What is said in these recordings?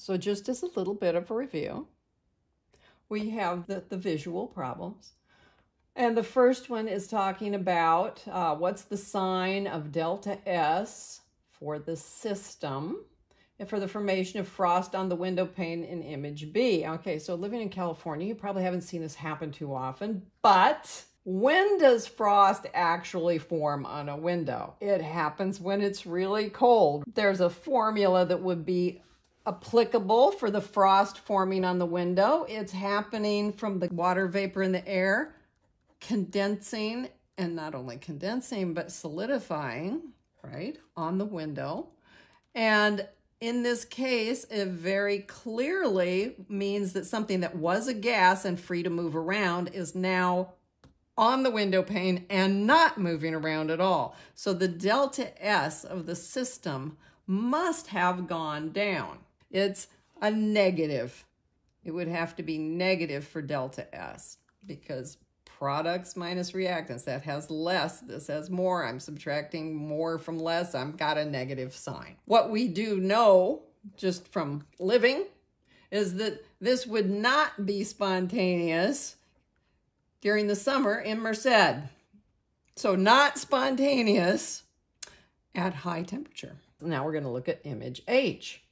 So just as a little bit of a review, we have the, the visual problems. And the first one is talking about uh, what's the sign of delta S for the system and for the formation of frost on the window pane in image B. Okay, so living in California, you probably haven't seen this happen too often, but when does frost actually form on a window? It happens when it's really cold. There's a formula that would be applicable for the frost forming on the window. It's happening from the water vapor in the air condensing and not only condensing, but solidifying, right, on the window. And in this case, it very clearly means that something that was a gas and free to move around is now on the window pane and not moving around at all. So the delta S of the system must have gone down. It's a negative. It would have to be negative for delta S because products minus reactants. That has less, this has more. I'm subtracting more from less. I've got a negative sign. What we do know, just from living, is that this would not be spontaneous during the summer in Merced. So not spontaneous at high temperature. Now we're going to look at image H.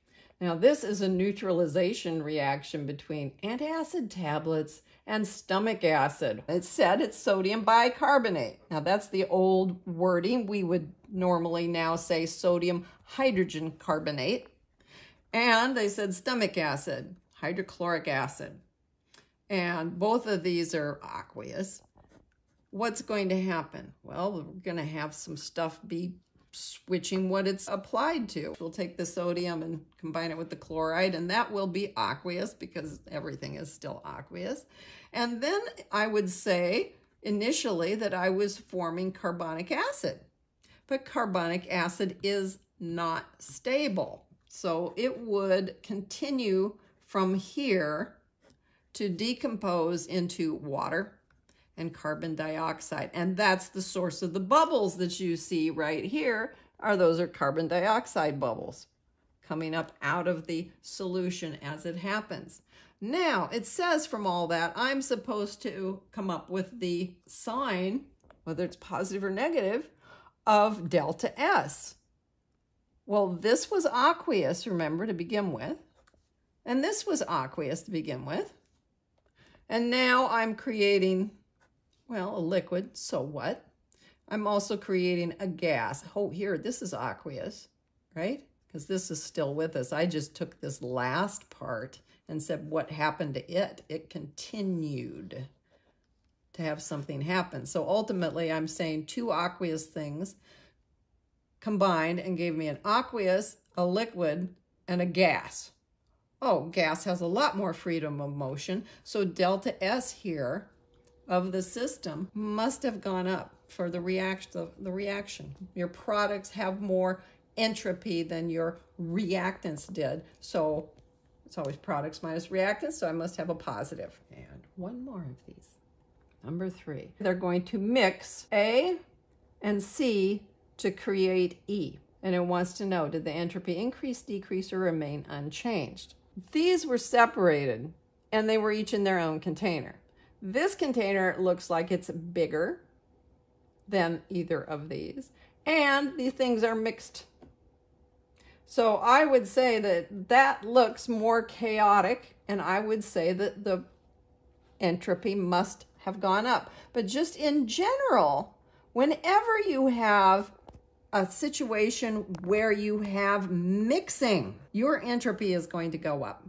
Now this is a neutralization reaction between antacid tablets and stomach acid. It said it's sodium bicarbonate. Now that's the old wording. We would normally now say sodium hydrogen carbonate. And they said stomach acid, hydrochloric acid. And both of these are aqueous. What's going to happen? Well, we're going to have some stuff be switching what it's applied to. We'll take the sodium and combine it with the chloride, and that will be aqueous because everything is still aqueous. And then I would say initially that I was forming carbonic acid, but carbonic acid is not stable. So it would continue from here to decompose into water and carbon dioxide. And that's the source of the bubbles that you see right here are those are carbon dioxide bubbles coming up out of the solution as it happens. Now, it says from all that, I'm supposed to come up with the sign, whether it's positive or negative, of delta S. Well, this was aqueous, remember, to begin with. And this was aqueous to begin with. And now I'm creating well, a liquid, so what? I'm also creating a gas. Oh, here, this is aqueous, right? Because this is still with us. I just took this last part and said what happened to it. It continued to have something happen. So ultimately, I'm saying two aqueous things combined and gave me an aqueous, a liquid, and a gas. Oh, gas has a lot more freedom of motion. So delta S here of the system must have gone up for the reaction. The, the reaction. Your products have more entropy than your reactants did. So it's always products minus reactants, so I must have a positive. And one more of these. Number three. They're going to mix A and C to create E. And it wants to know, did the entropy increase, decrease, or remain unchanged? These were separated, and they were each in their own container. This container looks like it's bigger than either of these. And these things are mixed. So I would say that that looks more chaotic. And I would say that the entropy must have gone up. But just in general, whenever you have a situation where you have mixing, your entropy is going to go up.